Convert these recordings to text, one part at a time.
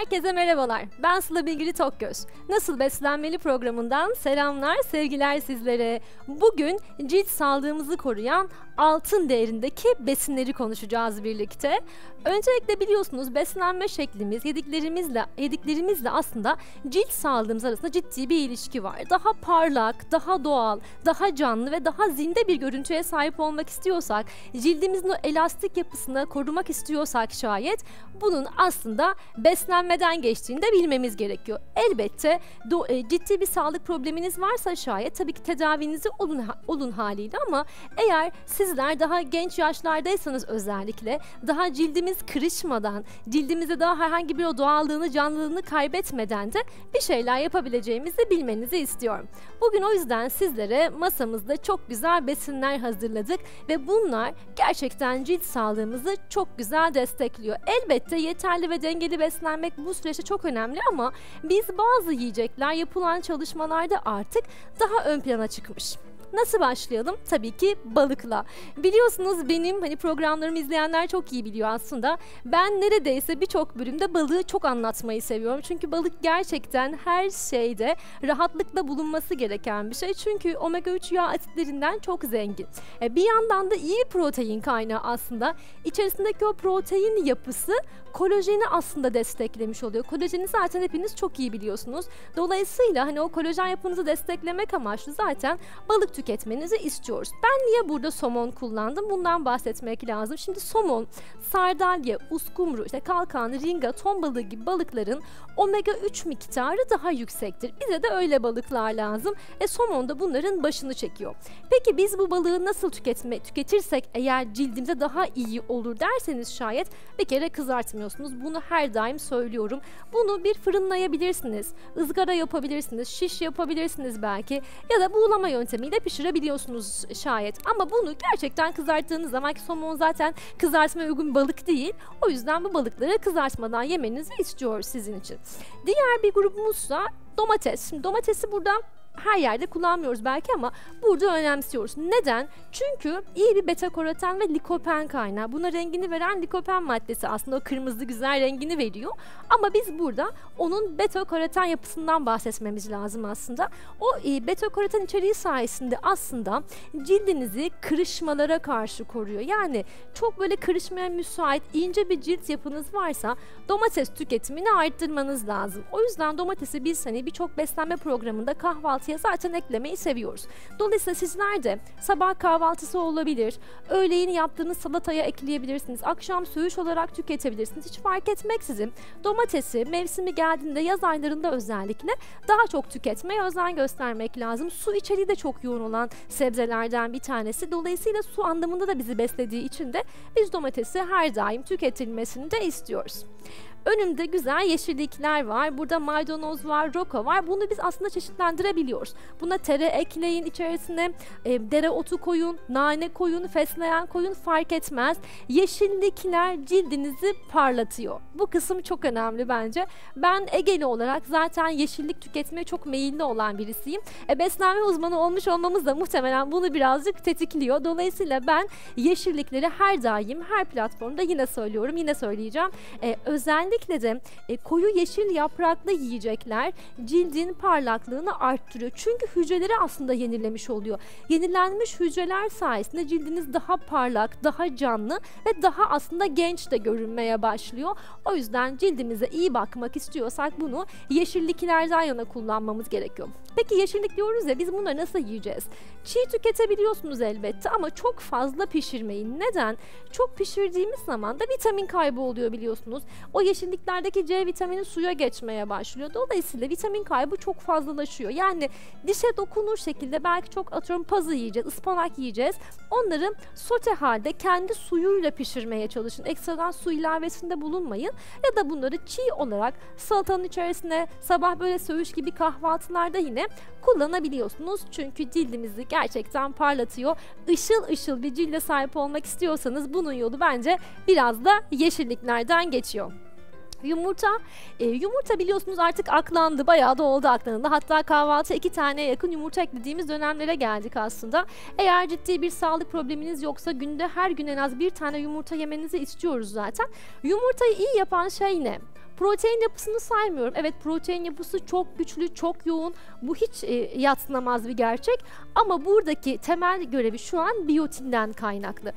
Herkese merhabalar. Ben Sıla Bilgili Tokgöz. Nasıl Beslenmeli programından selamlar, sevgiler sizlere. Bugün cilt sağlığımızı koruyan altın değerindeki besinleri konuşacağız birlikte. Öncelikle biliyorsunuz beslenme şeklimiz, yediklerimizle yediklerimizle aslında cilt sağlığımız arasında ciddi bir ilişki var. Daha parlak, daha doğal, daha canlı ve daha zinde bir görüntüye sahip olmak istiyorsak, cildimizin o elastik yapısını korumak istiyorsak şayet bunun aslında beslenmeden geçtiğini de bilmemiz gerekiyor. Elbette e, ciddi bir sağlık probleminiz varsa şayet tabii ki tedavinizi olun, olun haliyle ama eğer sizler daha genç yaşlardaysanız özellikle daha cildimiz kırışmadan, cildimize daha herhangi bir o doğallığını, canlılığını kaybetmeden de bir şeyler yapabileceğimizi bilmenizi istiyorum. Bugün o yüzden sizlere masamızda çok güzel besinler hazırladık ve bunlar gerçekten cilt sağlığımızı çok güzel destekliyor. Elbette yeterli ve dengeli beslenmek bu süreçte çok önemli ama biz bazı yiyecekler yapılan çalışmalarda artık daha ön plana çıkmış. Nasıl başlayalım? Tabii ki balıkla. Biliyorsunuz benim hani programlarımı izleyenler çok iyi biliyor aslında. Ben neredeyse birçok bölümde balığı çok anlatmayı seviyorum. Çünkü balık gerçekten her şeyde rahatlıkla bulunması gereken bir şey. Çünkü omega 3 yağ asitlerinden çok zengin. E, bir yandan da iyi protein kaynağı aslında. İçerisindeki o protein yapısı kolajeni aslında desteklemiş oluyor. Kolajeni zaten hepiniz çok iyi biliyorsunuz. Dolayısıyla hani o kolajen yapınızı desteklemek amaçlı zaten balık tüketmenizi istiyoruz. Ben niye burada somon kullandım? Bundan bahsetmek lazım. Şimdi somon, sardalya, uskumru, işte kalkan, ringa, ton balığı gibi balıkların omega 3 miktarı daha yüksektir. Bize de öyle balıklar lazım. E somon da bunların başını çekiyor. Peki biz bu balığı nasıl tüketme tüketirsek eğer cildimize daha iyi olur derseniz şayet bir kere kızartmıyorsunuz. Bunu her daim söylüyorum. Bunu bir fırınlayabilirsiniz. ızgara yapabilirsiniz. Şiş yapabilirsiniz belki. Ya da buğulama yöntemiyle pişirebiliyorsunuz şayet. Ama bunu gerçekten kızarttığınız zaman ki somon zaten kızartmaya uygun balık değil. O yüzden bu balıkları kızartmadan yemenizi istiyoruz sizin için. Diğer bir grubumuzsa domates. Şimdi domatesi burada her yerde kullanmıyoruz belki ama burada önemsiyoruz. Neden? Çünkü iyi bir beta karoten ve likopen kaynağı. Buna rengini veren likopen maddesi aslında o kırmızı güzel rengini veriyor. Ama biz burada onun beta karoten yapısından bahsetmemiz lazım aslında. O e, beta karoten içeriği sayesinde aslında cildinizi kırışmalara karşı koruyor. Yani çok böyle kırışmaya müsait ince bir cilt yapınız varsa domates tüketimini arttırmanız lazım. O yüzden domatesi biz hani birçok beslenme programında kahvaltı kahvaltıya zaten eklemeyi seviyoruz. Dolayısıyla sizler de sabah kahvaltısı olabilir, öğleyin yaptığınız salataya ekleyebilirsiniz, akşam söğüş olarak tüketebilirsiniz. Hiç fark etmeksizin domatesi mevsimi geldiğinde yaz aylarında özellikle daha çok tüketmeye özen göstermek lazım. Su içeriği de çok yoğun olan sebzelerden bir tanesi. Dolayısıyla su anlamında da bizi beslediği için de biz domatesi her daim tüketilmesini de istiyoruz. Önümde güzel yeşillikler var. Burada maydanoz var, roka var. Bunu biz aslında çeşitlendirebiliyoruz. Buna tere ekleyin içerisine, e, dereotu koyun, nane koyun, fesleğen koyun fark etmez. Yeşillikler cildinizi parlatıyor. Bu kısım çok önemli bence. Ben Egeli olarak zaten yeşillik tüketmeye çok meyilli olan birisiyim. E, beslenme uzmanı olmuş olmamız da muhtemelen bunu birazcık tetikliyor. Dolayısıyla ben yeşillikleri her daim her platformda yine söylüyorum, yine söyleyeceğim. E, özel Özellikle de e, koyu yeşil yapraklı yiyecekler cildin parlaklığını arttırıyor. Çünkü hücreleri aslında yenilemiş oluyor. Yenilenmiş hücreler sayesinde cildiniz daha parlak, daha canlı ve daha aslında genç de görünmeye başlıyor. O yüzden cildimize iyi bakmak istiyorsak bunu yeşilliklerden yana kullanmamız gerekiyor. Peki yeşillik diyoruz ya biz bunları nasıl yiyeceğiz? Çiğ tüketebiliyorsunuz elbette ama çok fazla pişirmeyin. Neden? Çok pişirdiğimiz zaman da vitamin kaybı oluyor biliyorsunuz. O yeşilliklerdeki C vitamini suya geçmeye başlıyor. Dolayısıyla vitamin kaybı çok fazlalaşıyor. Yani dişe dokunur şekilde belki çok atıyorum pazı yiyeceğiz, ıspanak yiyeceğiz. Onları sote halde kendi suyuyla pişirmeye çalışın. Ekstradan su ilavesinde bulunmayın. Ya da bunları çiğ olarak salatanın içerisine sabah böyle söğüş gibi kahvaltılarda yine kullanabiliyorsunuz. Çünkü cildimizi gerçekten parlatıyor. Işıl ışıl bir cilde sahip olmak istiyorsanız bunun yolu bence biraz da yeşilliklerden geçiyor. Yumurta, e, yumurta biliyorsunuz artık aklandı, bayağı da oldu aklandı. Hatta kahvaltı iki tane yakın yumurta eklediğimiz dönemlere geldik aslında. Eğer ciddi bir sağlık probleminiz yoksa günde her gün en az bir tane yumurta yemenizi istiyoruz zaten. Yumurtayı iyi yapan şey ne? Protein yapısını saymıyorum. Evet protein yapısı çok güçlü, çok yoğun. Bu hiç e, yatsınamaz bir gerçek. Ama buradaki temel görevi şu an biyotinden kaynaklı.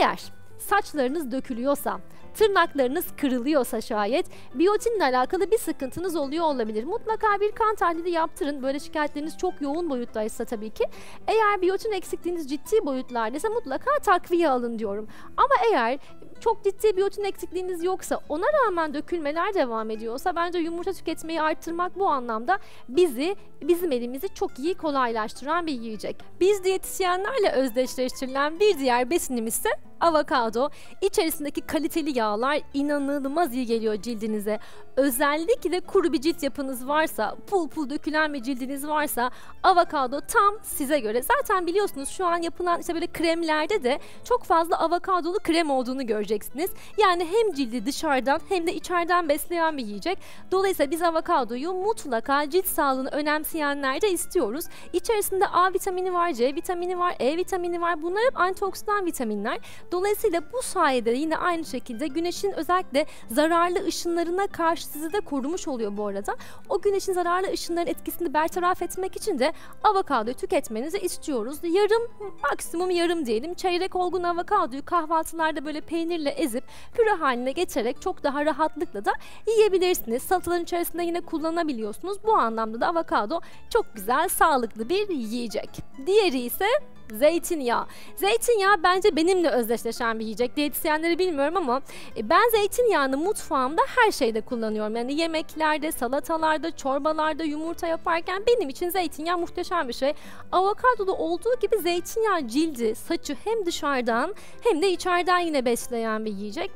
Eğer saçlarınız dökülüyorsa, tırnaklarınız kırılıyorsa şayet biyotinle alakalı bir sıkıntınız oluyor olabilir. Mutlaka bir kan tahlili yaptırın. Böyle şikayetleriniz çok yoğun boyuttaysa tabii ki. Eğer biyotin eksikliğiniz ciddi boyutlardaysa mutlaka takviye alın diyorum. Ama eğer çok ciddi biyotin eksikliğiniz yoksa ona rağmen dökülmeler devam ediyorsa bence yumurta tüketmeyi arttırmak bu anlamda bizi bizim elimizi çok iyi kolaylaştıran bir yiyecek. Biz diyetisyenlerle özdeşleştirilen bir diğer besinimiz ise avokado. İçerisindeki kaliteli yağlar inanılmaz iyi geliyor cildinize. Özellikle kuru bir cilt yapınız varsa, pul pul dökülen bir cildiniz varsa avokado tam size göre. Zaten biliyorsunuz şu an yapılan işte böyle kremlerde de çok fazla avokadolu krem olduğunu göreceksiniz. Yani hem cildi dışarıdan hem de içeriden besleyen bir yiyecek. Dolayısıyla biz avokadoyu mutlaka cilt sağlığını önemseyenler de istiyoruz. İçerisinde A vitamini var, C vitamini var, E vitamini var. Bunlar hep antioksidan vitaminler. Dolayısıyla bu sayede yine aynı şekilde güneşin özellikle zararlı ışınlarına karşı sizi de korumuş oluyor bu arada. O güneşin zararlı ışınların etkisini bertaraf etmek için de avokadoyu tüketmenizi istiyoruz. Yarım maksimum yarım diyelim çeyrek olgun avokadoyu kahvaltılarda böyle peynirle ezip püre haline getirerek çok daha rahatlıkla da yiyebilirsiniz. Salataların içerisinde yine kullanabiliyorsunuz. Bu anlamda da avokado çok güzel sağlıklı bir yiyecek. Diğeri ise Zeytinyağı. Zeytinyağı bence benimle özdeşleşen bir yiyecek. Diyetisyenleri bilmiyorum ama e, ben zeytinyağını mutfağımda her şeyde kullanıyorum. Yani yemeklerde, salatalarda, çorbalarda, yumurta yaparken benim için zeytinyağı muhteşem bir şey. Avokadoda olduğu gibi zeytinyağı cildi, saçı hem dışarıdan hem de içeriden yine besleyen bir yiyecek.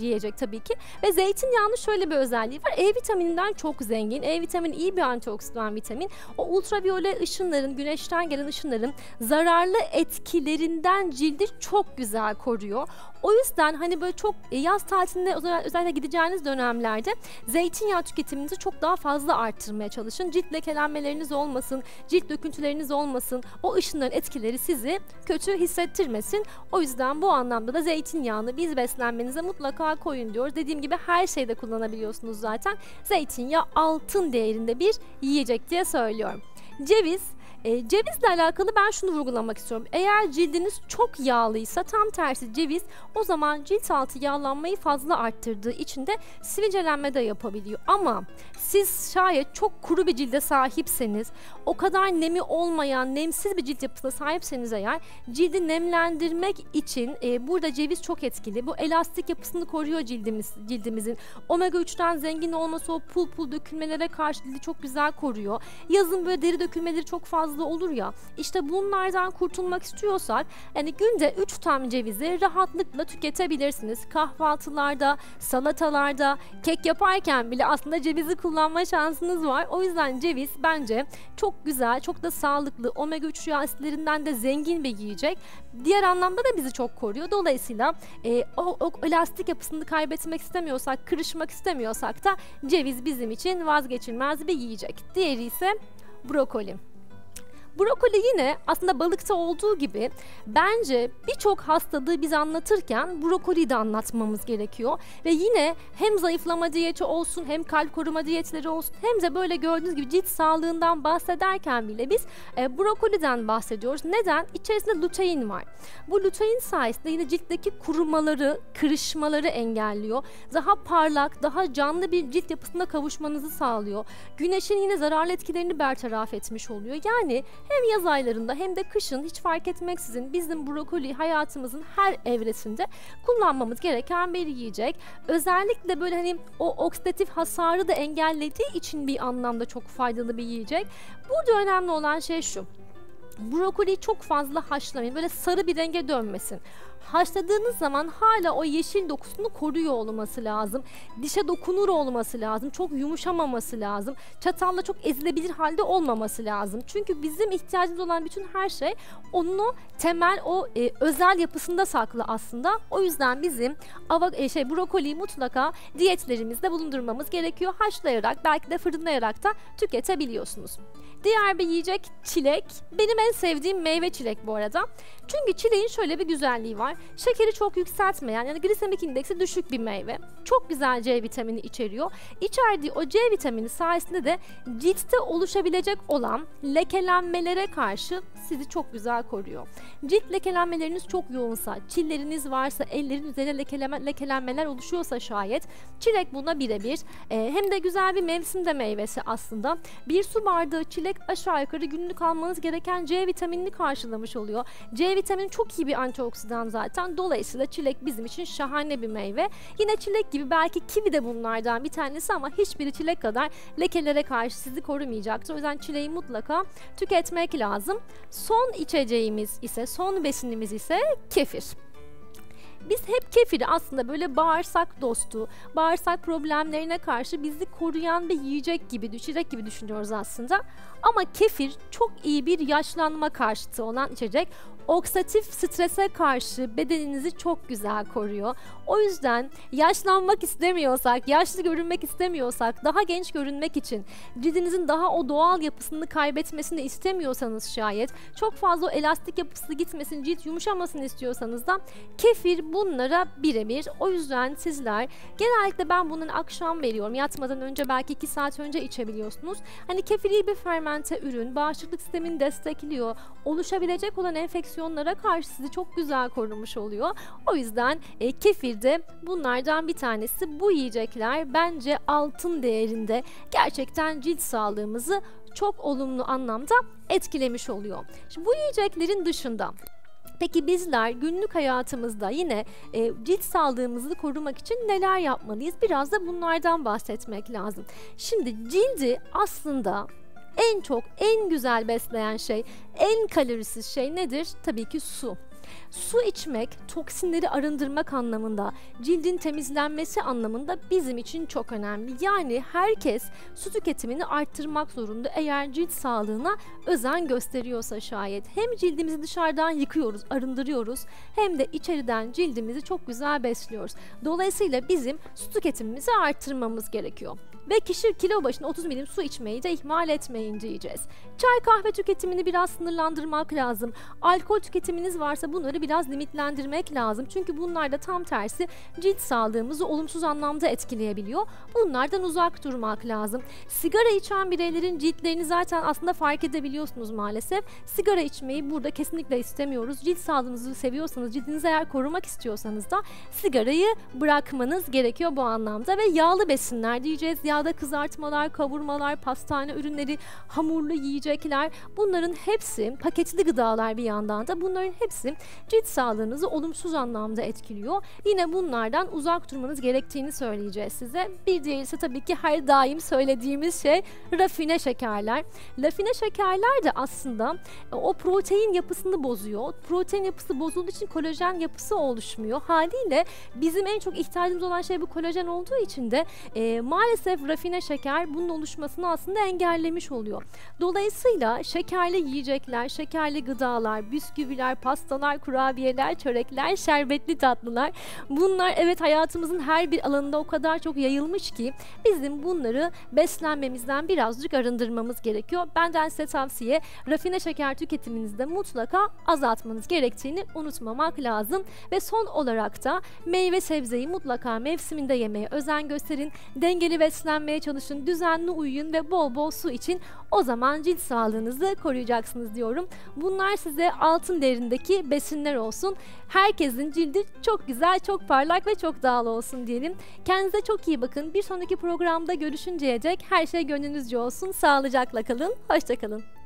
Yiyecek tabii ki. Ve zeytinyağının şöyle bir özelliği var. E vitamininden çok zengin. E vitamini iyi bir antioksidan vitamin. O ultraviyole ışınların, güneşten gelen ışınların zararlı etkilerinden cildi çok güzel koruyor. O yüzden hani böyle çok e, yaz tatilinde özellikle gideceğiniz dönemlerde zeytinyağı tüketiminizi çok daha fazla arttırmaya çalışın. Cilt lekelenmeleriniz olmasın, cilt döküntüleriniz olmasın. O ışınların etkileri sizi kötü hissettirmesin. O yüzden bu anlamda da zeytinyağını biz beslenmenize mutlaka koyun diyoruz. Dediğim gibi her şeyde kullanabiliyorsunuz zaten. Zeytinyağı altın değerinde bir yiyecek diye söylüyorum. Ceviz e, cevizle alakalı ben şunu vurgulamak istiyorum. Eğer cildiniz çok yağlıysa tam tersi ceviz o zaman cilt altı yağlanmayı fazla arttırdığı için de sivilcelenme de yapabiliyor. Ama siz şayet çok kuru bir cilde sahipseniz, o kadar nemi olmayan, nemsiz bir cilt yapısına sahipseniz eğer cildi nemlendirmek için e, burada ceviz çok etkili. Bu elastik yapısını koruyor cildimiz, cildimizin. Omega 3'ten zengin olması o pul pul dökülmelere karşı cildi çok güzel koruyor. Yazın böyle deri dökülmeleri çok fazla olur ya. İşte bunlardan kurtulmak istiyorsak yani günde 3 tam cevizi rahatlıkla tüketebilirsiniz. Kahvaltılarda, salatalarda, kek yaparken bile aslında cevizi kullanma şansınız var. O yüzden ceviz bence çok güzel, çok da sağlıklı, omega 3 yağ asitlerinden de zengin bir yiyecek. Diğer anlamda da bizi çok koruyor. Dolayısıyla e, o, o elastik yapısını kaybetmek istemiyorsak, kırışmak istemiyorsak da ceviz bizim için vazgeçilmez bir yiyecek. Diğeri ise brokoli. Brokoli yine aslında balıkta olduğu gibi bence birçok hastalığı biz anlatırken brokoli de anlatmamız gerekiyor. Ve yine hem zayıflama diyeti olsun hem kalp koruma diyetleri olsun hem de böyle gördüğünüz gibi cilt sağlığından bahsederken bile biz e, brokoliden bahsediyoruz. Neden? İçerisinde lutein var. Bu lutein sayesinde yine ciltteki kurumaları, kırışmaları engelliyor. Daha parlak, daha canlı bir cilt yapısına kavuşmanızı sağlıyor. Güneşin yine zararlı etkilerini bertaraf etmiş oluyor. Yani hem yaz aylarında hem de kışın hiç fark etmeksizin bizim brokoli hayatımızın her evresinde kullanmamız gereken bir yiyecek. Özellikle böyle hani o oksidatif hasarı da engellediği için bir anlamda çok faydalı bir yiyecek. Burada önemli olan şey şu. Brokoli çok fazla haşlamayın. Böyle sarı bir renge dönmesin. haşladığınız zaman hala o yeşil dokusunu koruyor olması lazım. Dişe dokunur olması lazım. Çok yumuşamaması lazım. Çatalla çok ezilebilir halde olmaması lazım. Çünkü bizim ihtiyacımız olan bütün her şey onu temel o e, özel yapısında saklı aslında. O yüzden bizim ava, e, şey brokoliyi mutlaka diyetlerimizde bulundurmamız gerekiyor. Haşlayarak belki de fırınlayarak da tüketebiliyorsunuz. Diğer bir yiyecek çilek. Benim en sevdiğim meyve çilek bu arada. Çünkü çileğin şöyle bir güzelliği var. Şekeri çok yükseltmeyen yani glisemik indeksi düşük bir meyve. Çok güzel C vitamini içeriyor. İçerdiği o C vitamini sayesinde de ciltte oluşabilecek olan lekelenmelere karşı sizi çok güzel koruyor. Cilt lekelenmeleriniz çok yoğunsa, çilleriniz varsa, ellerin üzerine lekeleme, lekelenmeler oluşuyorsa şayet çilek buna birebir. Ee, hem de güzel bir mevsimde meyvesi aslında. Bir su bardağı çilek aşağı yukarı günlük almanız gereken C vitaminini karşılamış oluyor. C vitamini çok iyi bir antioksidan zaten. Dolayısıyla çilek bizim için şahane bir meyve. Yine çilek gibi belki kivi de bunlardan bir tanesi ama hiçbiri çilek kadar lekelere karşı sizi korumayacaktır. O yüzden çileği mutlaka tüketmek lazım. Son içeceğimiz ise, son besinimiz ise kefir. Biz hep kefiri aslında böyle bağırsak dostu, bağırsak problemlerine karşı bizi koruyan bir yiyecek gibi, içecek gibi düşünüyoruz aslında. Ama kefir çok iyi bir yaşlanma karşıtı olan içecek oksidatif strese karşı bedeninizi çok güzel koruyor. O yüzden yaşlanmak istemiyorsak, yaşlı görünmek istemiyorsak, daha genç görünmek için cildinizin daha o doğal yapısını kaybetmesini istemiyorsanız şayet, çok fazla o elastik yapısı gitmesin, cilt yumuşamasını istiyorsanız da kefir bunlara birebir. O yüzden sizler genellikle ben bunun akşam veriyorum. Yatmadan önce belki 2 saat önce içebiliyorsunuz. Hani kefir iyi bir fermente ürün, bağışıklık sistemini destekliyor. Oluşabilecek olan enfeksiyon enfeksiyonlara karşı sizi çok güzel korumuş oluyor. O yüzden e, kefir de bunlardan bir tanesi. Bu yiyecekler bence altın değerinde gerçekten cilt sağlığımızı çok olumlu anlamda etkilemiş oluyor. Şimdi bu yiyeceklerin dışında Peki bizler günlük hayatımızda yine e, cilt sağlığımızı korumak için neler yapmalıyız? Biraz da bunlardan bahsetmek lazım. Şimdi cildi aslında en çok, en güzel besleyen şey, en kalorisiz şey nedir? Tabii ki su. Su içmek toksinleri arındırmak anlamında, cildin temizlenmesi anlamında bizim için çok önemli. Yani herkes su tüketimini arttırmak zorunda eğer cilt sağlığına özen gösteriyorsa şayet. Hem cildimizi dışarıdan yıkıyoruz, arındırıyoruz hem de içeriden cildimizi çok güzel besliyoruz. Dolayısıyla bizim su tüketimimizi arttırmamız gerekiyor. Ve kişi kilo başına 30 milim su içmeyi de ihmal etmeyin diyeceğiz. Çay kahve tüketimini biraz sınırlandırmak lazım. Alkol tüketiminiz varsa bunları biraz limitlendirmek lazım. Çünkü bunlar da tam tersi cilt sağlığımızı olumsuz anlamda etkileyebiliyor. Bunlardan uzak durmak lazım. Sigara içen bireylerin ciltlerini zaten aslında fark edebiliyorsunuz maalesef. Sigara içmeyi burada kesinlikle istemiyoruz. Cilt sağlığınızı seviyorsanız, cildinizi eğer korumak istiyorsanız da sigarayı bırakmanız gerekiyor bu anlamda ve yağlı besinler diyeceğiz yağda kızartmalar, kavurmalar, pastane ürünleri, hamurlu yiyecekler bunların hepsi paketli gıdalar bir yandan da bunların hepsi cilt sağlığınızı olumsuz anlamda etkiliyor. Yine bunlardan uzak durmanız gerektiğini söyleyeceğiz size. Bir diğeri ise tabii ki her daim söylediğimiz şey rafine şekerler. Rafine şekerler de aslında e, o protein yapısını bozuyor. Protein yapısı bozulduğu için kolajen yapısı oluşmuyor. Haliyle bizim en çok ihtiyacımız olan şey bu kolajen olduğu için de e, maalesef rafine şeker bunun oluşmasını aslında engellemiş oluyor. Dolayısıyla şekerli yiyecekler, şekerli gıdalar, bisküviler, pastalar, kurabiyeler, çörekler, şerbetli tatlılar bunlar evet hayatımızın her bir alanında o kadar çok yayılmış ki bizim bunları beslenmemizden birazcık arındırmamız gerekiyor. Benden size tavsiye rafine şeker tüketiminizde mutlaka azaltmanız gerektiğini unutmamak lazım. Ve son olarak da meyve sebzeyi mutlaka mevsiminde yemeye özen gösterin. Dengeli beslenme beslenmeye çalışın, düzenli uyuyun ve bol bol su için o zaman cilt sağlığınızı koruyacaksınız diyorum. Bunlar size altın değerindeki besinler olsun. Herkesin cildi çok güzel, çok parlak ve çok dağlı olsun diyelim. Kendinize çok iyi bakın. Bir sonraki programda görüşünceye dek her şey gönlünüzce olsun. Sağlıcakla kalın. Hoşçakalın.